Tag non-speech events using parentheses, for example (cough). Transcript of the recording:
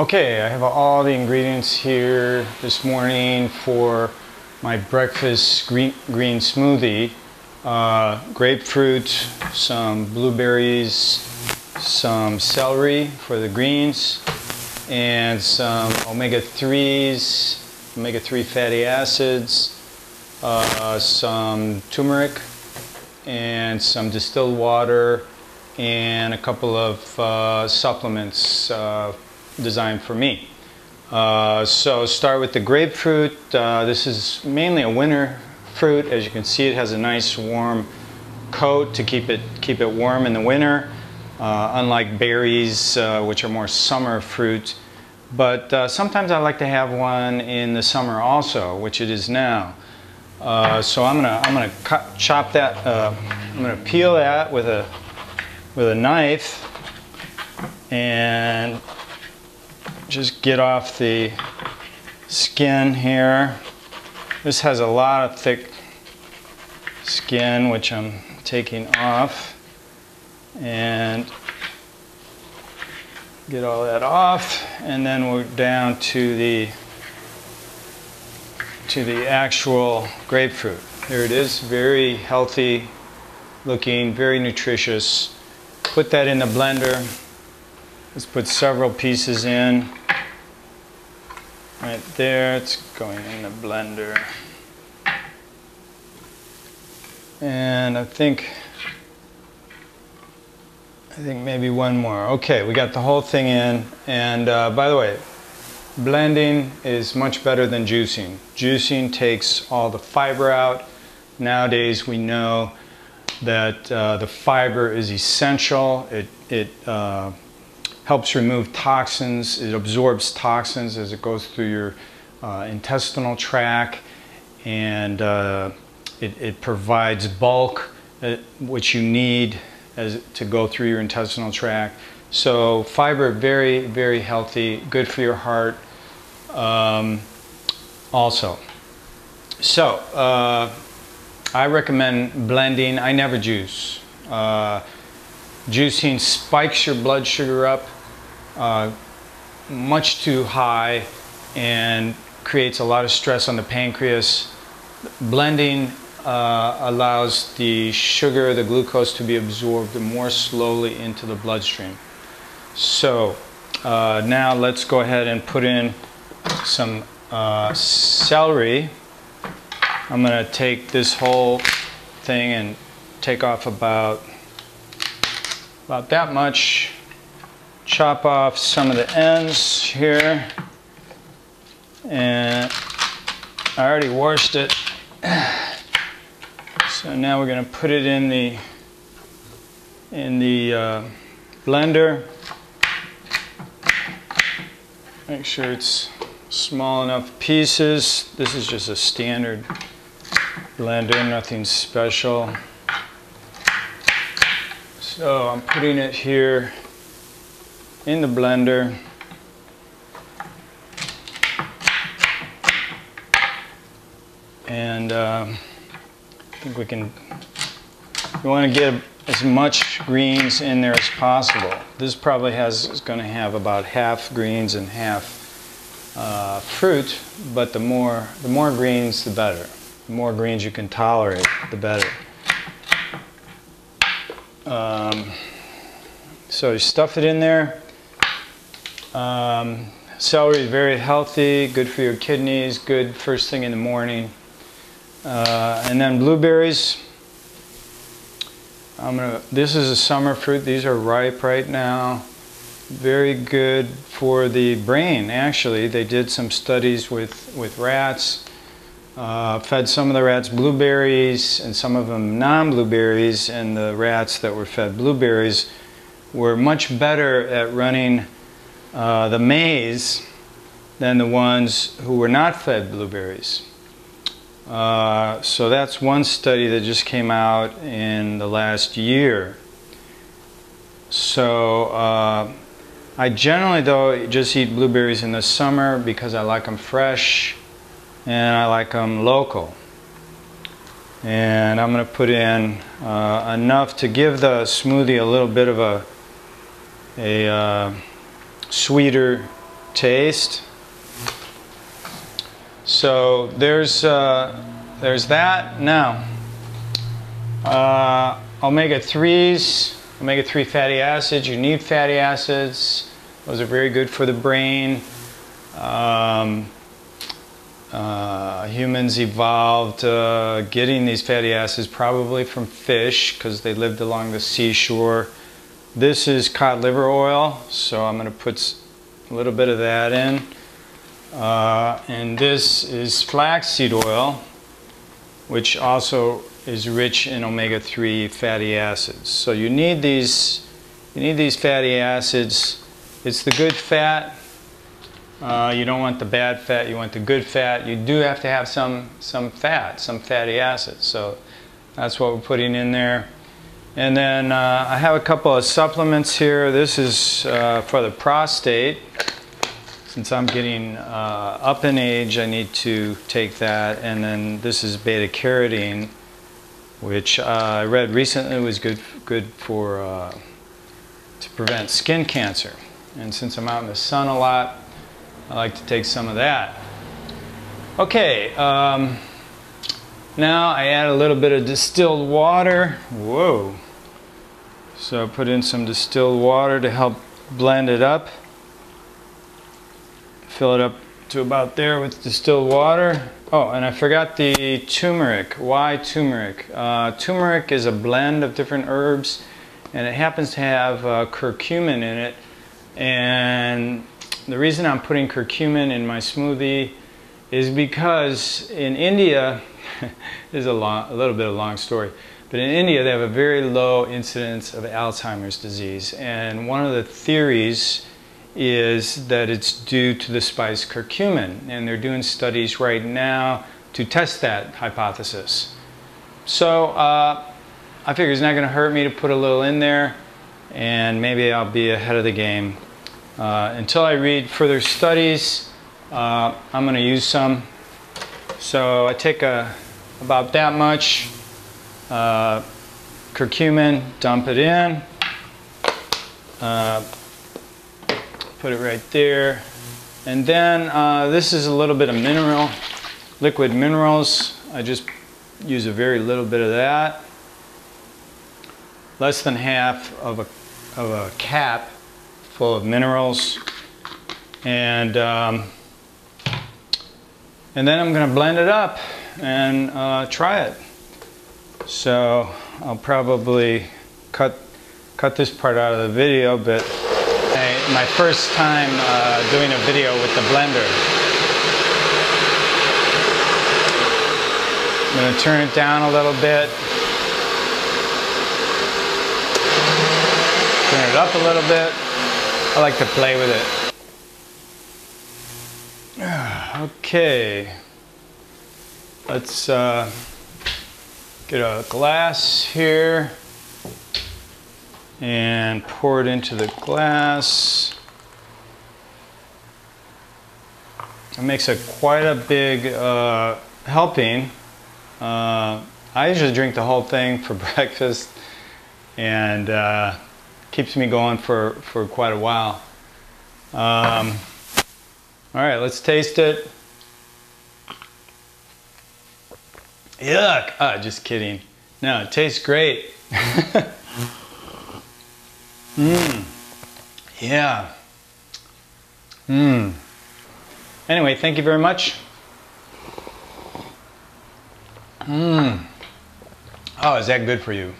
Okay, I have all the ingredients here this morning for my breakfast green, green smoothie. Uh, grapefruit, some blueberries, some celery for the greens, and some omega-3s, omega-3 fatty acids, uh, some turmeric, and some distilled water, and a couple of uh, supplements uh, designed for me. Uh, so start with the grapefruit. Uh, this is mainly a winter fruit. As you can see, it has a nice warm coat to keep it keep it warm in the winter. Uh, unlike berries, uh, which are more summer fruit. But uh, sometimes I like to have one in the summer also, which it is now. Uh, so I'm gonna I'm gonna cut, chop that. I'm gonna peel that with a with a knife and just get off the skin here. This has a lot of thick skin which I'm taking off and get all that off and then we're down to the to the actual grapefruit. There it is, very healthy looking, very nutritious. Put that in the blender. Let's put several pieces in. Right there, it's going in the blender. And I think, I think maybe one more. Okay, we got the whole thing in. And uh, by the way, blending is much better than juicing. Juicing takes all the fiber out. Nowadays we know that uh, the fiber is essential. It, it uh, helps remove toxins. It absorbs toxins as it goes through your uh, intestinal tract and uh, it, it, provides bulk uh, which you need as, to go through your intestinal tract. So fiber, very, very healthy, good for your heart um, also. So uh, I recommend blending. I never juice. Uh, juicing spikes your blood sugar up uh, much too high and creates a lot of stress on the pancreas. Blending uh, allows the sugar, the glucose to be absorbed more slowly into the bloodstream. So uh, now let's go ahead and put in some uh, celery. I'm going to take this whole thing and take off about about that much chop off some of the ends here. And I already washed it. So now we're going to put it in the in the uh, blender. Make sure it's small enough pieces. This is just a standard blender nothing special. So I'm putting it here in the blender. And um, I think we can, we want to get as much greens in there as possible. This probably has is going to have about half greens and half uh, fruit, but the more the more greens, the better. The more greens you can tolerate, the better. Um, so you stuff it in there. Um, celery is very healthy, good for your kidneys, good first thing in the morning. Uh, and then blueberries. I'm gonna. This is a summer fruit. These are ripe right now. Very good for the brain. Actually, they did some studies with with rats. Uh, fed some of the rats blueberries and some of them non-blueberries, and the rats that were fed blueberries were much better at running uh, the maze than the ones who were not fed blueberries. Uh, so that's one study that just came out in the last year. So uh, I generally though just eat blueberries in the summer because I like them fresh and I like them local. And I'm going to put in uh, enough to give the smoothie a little bit of a, a uh, sweeter taste. So there's uh, there's that. Now, uh, omega threes, omega three fatty acids. You need fatty acids. Those are very good for the brain. Um, uh, humans evolved uh, getting these fatty acids probably from fish because they lived along the seashore. This is cod liver oil, so I'm going to put a little bit of that in. Uh, and this is flaxseed oil, which also is rich in omega-3 fatty acids. So you need these, you need these fatty acids. It's the good fat. Uh, you don't want the bad fat. You want the good fat. You do have to have some some fat, some fatty acids. So that's what we're putting in there. And then uh, I have a couple of supplements here. This is uh, for the prostate since I'm getting uh, up in age, I need to take that. And then this is beta carotene, which uh, I read recently was good good for uh, to prevent skin cancer. And since I'm out in the sun a lot, I like to take some of that. Okay, um, now I add a little bit of distilled water. Whoa. So I put in some distilled water to help blend it up fill it up to about there with distilled water. Oh, and I forgot the turmeric. Why turmeric? Uh, turmeric is a blend of different herbs, and it happens to have uh, curcumin in it. And the reason I'm putting curcumin in my smoothie is because in India, (laughs) this is a, long, a little bit of a long story, but in India they have a very low incidence of Alzheimer's disease. And one of the theories is that it's due to the spice curcumin. And they're doing studies right now to test that hypothesis. So uh, I figure it's not going to hurt me to put a little in there and maybe I'll be ahead of the game. Uh, until I read further studies, uh, I'm going to use some. So I take a, about that much uh, curcumin, dump it in. Uh, put it right there. And then uh, this is a little bit of mineral, liquid minerals. I just use a very little bit of that. Less than half of a, of a cap full of minerals. And, um, and then I'm going to blend it up and uh, try it. So I'll probably cut, cut this part out of the video, but my first time uh, doing a video with the blender. I'm going to turn it down a little bit. Turn it up a little bit. I like to play with it. Okay. Let's uh, get a glass here and pour it into the glass. It makes a quite a big uh, helping. Uh, I usually drink the whole thing for (laughs) breakfast and uh, keeps me going for, for quite a while. Um, all right, let's taste it. Yuck! Ah, just kidding. No, it tastes great. (laughs) Mmm. Yeah. Mmm. Anyway, thank you very much. Mmm. Oh, is that good for you?